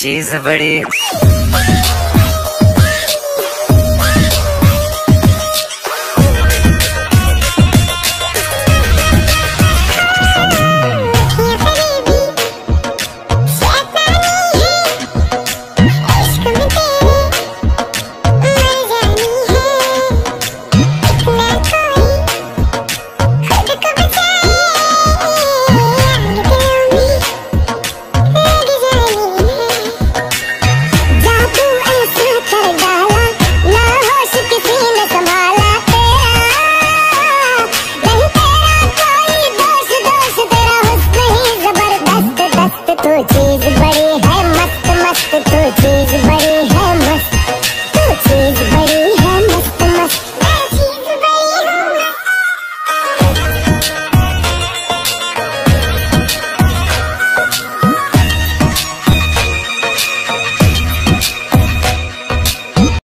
she's a pretty. Portuguese